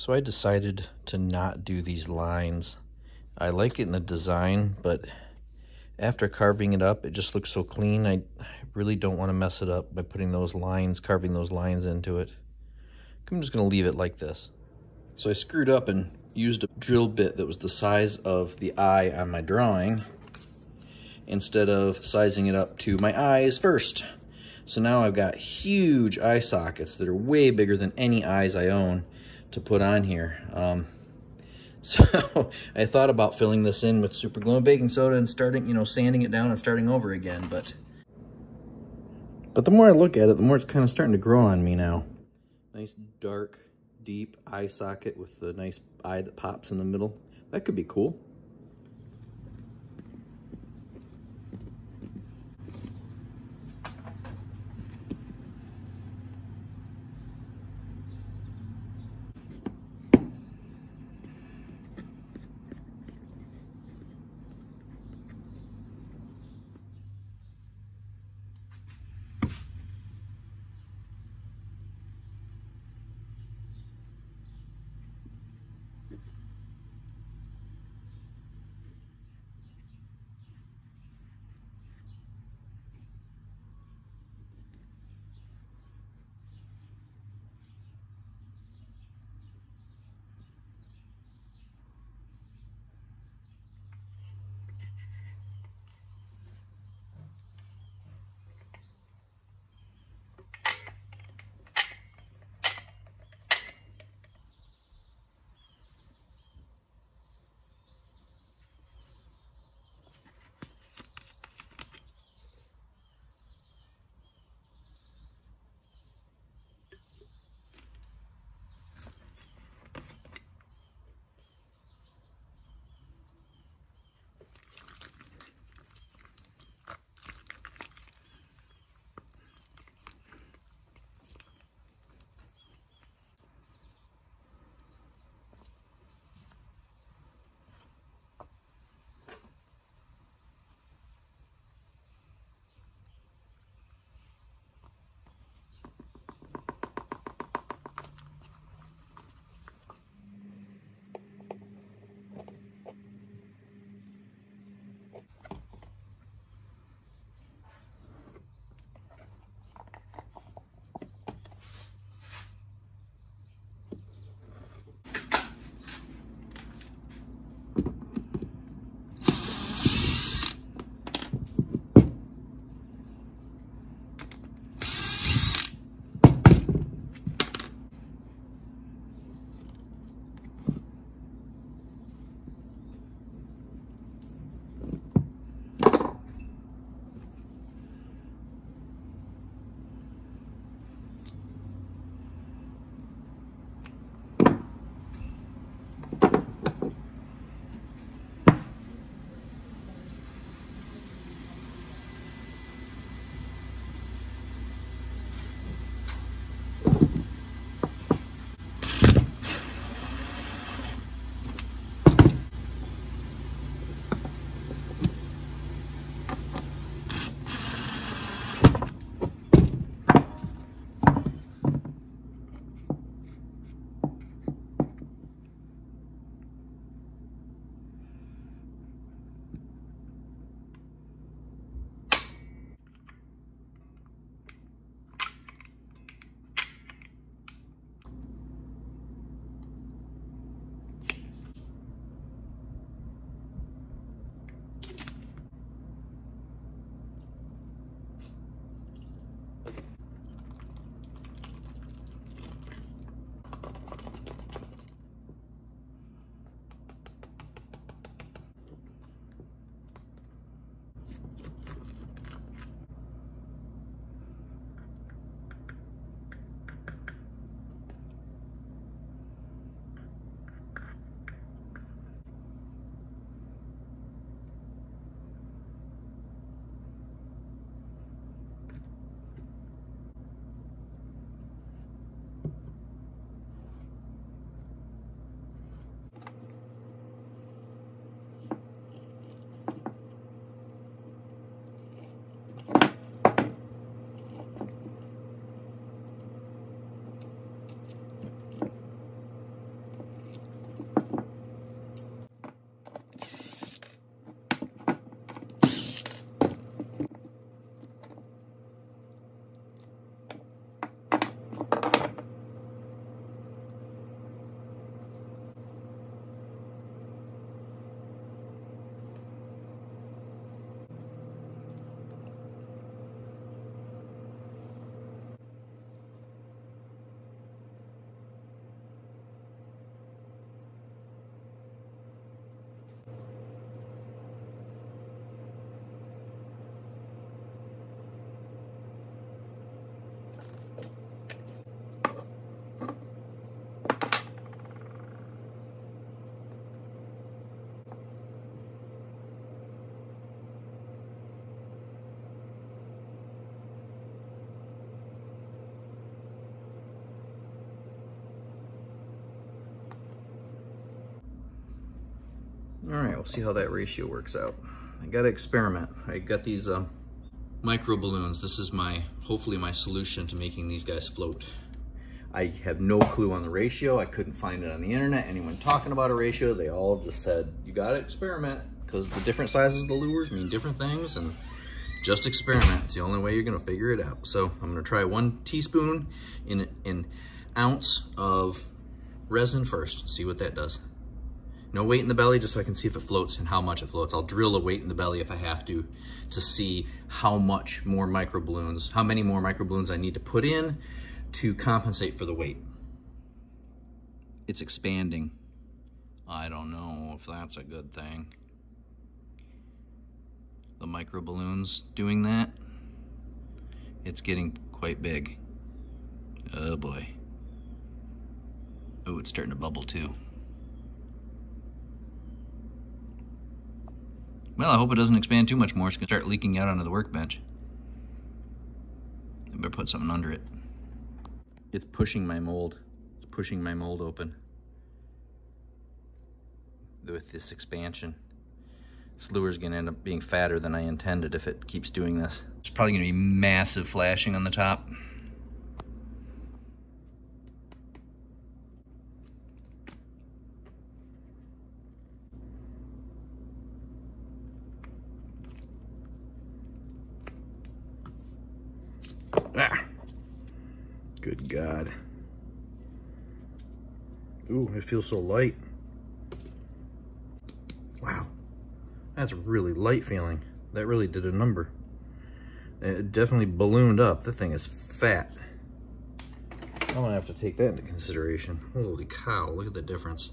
So I decided to not do these lines. I like it in the design, but after carving it up, it just looks so clean. I really don't want to mess it up by putting those lines, carving those lines into it. I'm just going to leave it like this. So I screwed up and used a drill bit that was the size of the eye on my drawing instead of sizing it up to my eyes first. So now I've got huge eye sockets that are way bigger than any eyes I own to put on here. Um, so I thought about filling this in with super glue and baking soda and starting, you know, sanding it down and starting over again, but but the more I look at it, the more it's kind of starting to grow on me now. Nice dark, deep eye socket with the nice eye that pops in the middle. That could be cool. All right, we'll see how that ratio works out. I gotta experiment. I got these uh, micro balloons. This is my, hopefully my solution to making these guys float. I have no clue on the ratio. I couldn't find it on the internet. Anyone talking about a ratio, they all just said, you gotta experiment because the different sizes of the lures mean different things and just experiment. It's the only way you're gonna figure it out. So I'm gonna try one teaspoon in an ounce of resin first, see what that does. No weight in the belly, just so I can see if it floats and how much it floats. I'll drill a weight in the belly if I have to, to see how much more micro balloons, how many more micro balloons I need to put in to compensate for the weight. It's expanding. I don't know if that's a good thing. The micro balloons doing that, it's getting quite big. Oh boy. Oh, it's starting to bubble too. Well, I hope it doesn't expand too much more. It's gonna start leaking out onto the workbench. I better put something under it. It's pushing my mold. It's pushing my mold open with this expansion. This lure's gonna end up being fatter than I intended if it keeps doing this. There's probably gonna be massive flashing on the top. It feels so light. Wow. That's a really light feeling. That really did a number. It definitely ballooned up. The thing is fat. I'm gonna have to take that into consideration. Holy cow, look at the difference.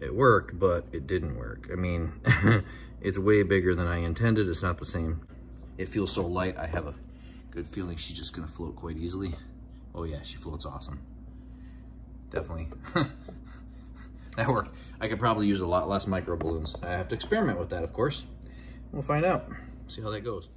It worked, but it didn't work. I mean, it's way bigger than I intended. It's not the same. It feels so light, I have a good feeling she's just gonna float quite easily. Oh yeah, she floats awesome. Definitely. that worked. I could probably use a lot less micro balloons. I have to experiment with that, of course. We'll find out, see how that goes.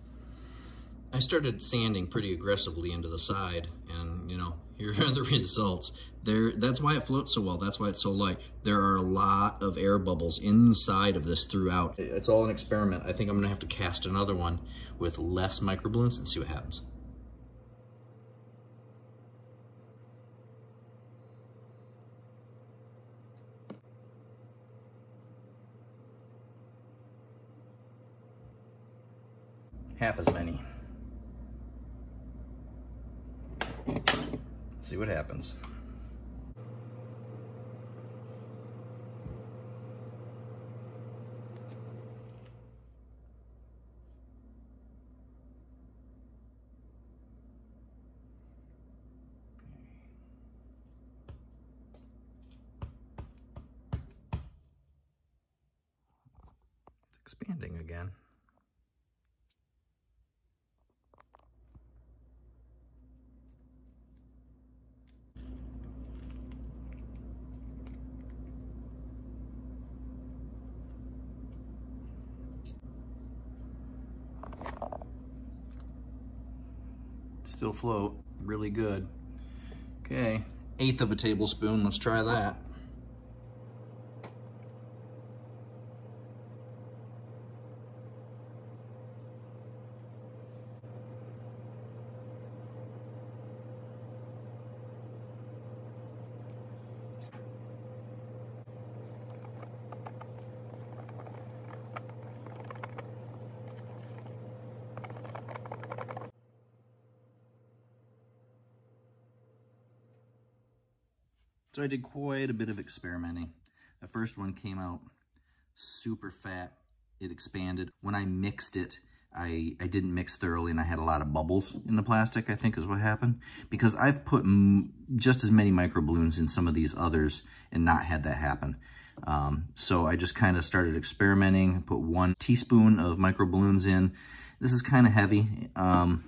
I started sanding pretty aggressively into the side and you know, here are the results. There, that's why it floats so well. That's why it's so light. There are a lot of air bubbles inside of this throughout. It's all an experiment. I think I'm gonna have to cast another one with less microballoons and see what happens. Half as many. see what happens. expanding again. Still float really good. Okay, eighth of a tablespoon, let's try that. So I did quite a bit of experimenting. The first one came out super fat. It expanded. When I mixed it, I, I didn't mix thoroughly and I had a lot of bubbles in the plastic, I think is what happened. Because I've put just as many micro balloons in some of these others and not had that happen. Um, so I just kind of started experimenting, put one teaspoon of micro balloons in. This is kind of heavy. Um,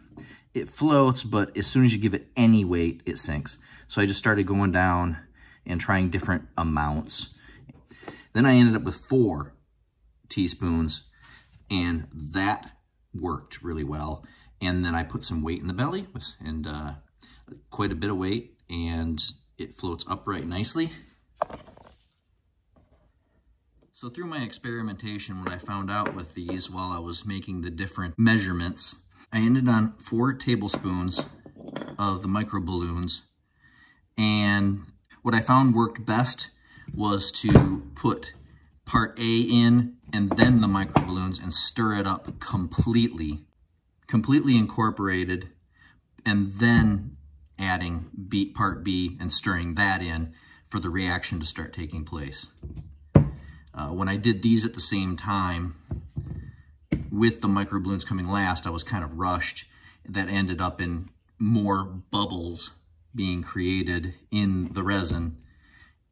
it floats, but as soon as you give it any weight, it sinks. So I just started going down and trying different amounts. Then I ended up with four teaspoons and that worked really well. And then I put some weight in the belly and uh, quite a bit of weight and it floats upright nicely. So through my experimentation, what I found out with these while I was making the different measurements, I ended on four tablespoons of the micro balloons. And what I found worked best was to put part A in and then the micro balloons and stir it up completely, completely incorporated, and then adding B, part B and stirring that in for the reaction to start taking place. Uh, when I did these at the same time, with the microballoons coming last, I was kind of rushed. That ended up in more bubbles being created in the resin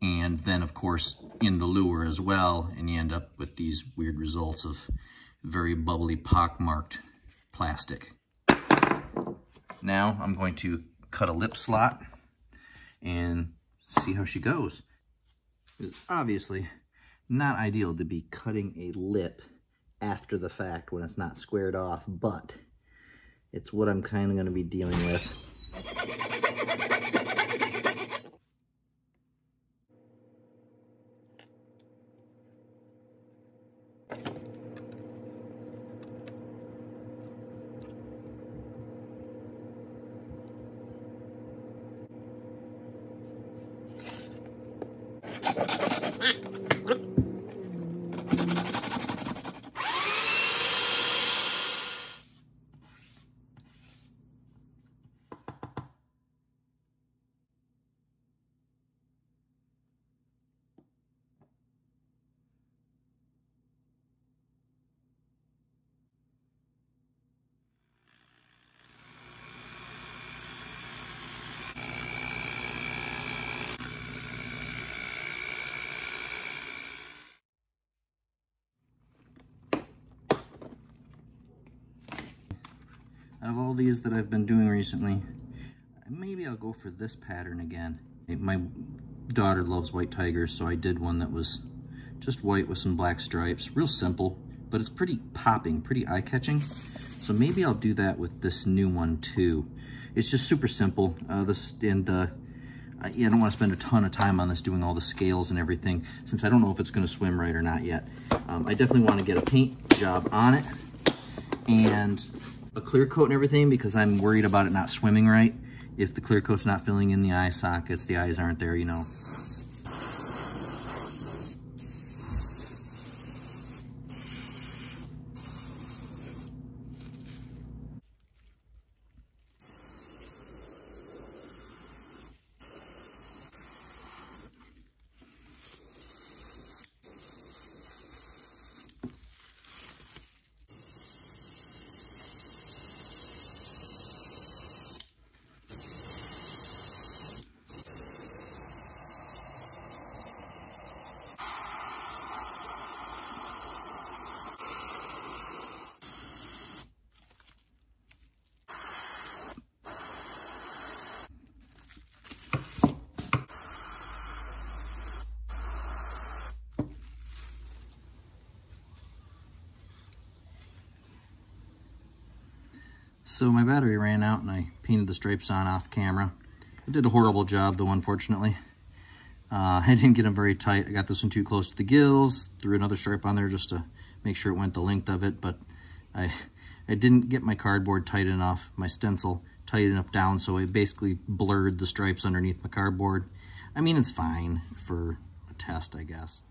and then of course in the lure as well and you end up with these weird results of very bubbly pockmarked plastic. Now I'm going to cut a lip slot and see how she goes. It's obviously not ideal to be cutting a lip after the fact when it's not squared off, but it's what I'm kind of going to be dealing with. All these that I've been doing recently, maybe I'll go for this pattern again. My daughter loves white tigers, so I did one that was just white with some black stripes. Real simple, but it's pretty popping, pretty eye-catching. So maybe I'll do that with this new one too. It's just super simple. Uh, this and uh, I, I don't want to spend a ton of time on this doing all the scales and everything since I don't know if it's going to swim right or not yet. Um, I definitely want to get a paint job on it and a clear coat and everything because I'm worried about it not swimming right. If the clear coat's not filling in the eye sockets, the eyes aren't there, you know. So my battery ran out and I painted the stripes on off camera. I did a horrible job though, unfortunately. Uh, I didn't get them very tight. I got this one too close to the gills, threw another stripe on there just to make sure it went the length of it, but I, I didn't get my cardboard tight enough, my stencil tight enough down, so it basically blurred the stripes underneath my cardboard. I mean, it's fine for a test, I guess.